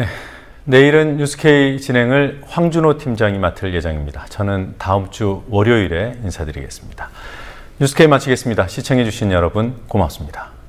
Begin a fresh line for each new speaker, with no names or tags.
네. 내일은 뉴스케이 진행을 황준호 팀장이 맡을 예정입니다. 저는 다음 주 월요일에 인사드리겠습니다. 뉴스케이 마치겠습니다. 시청해주신 여러분 고맙습니다.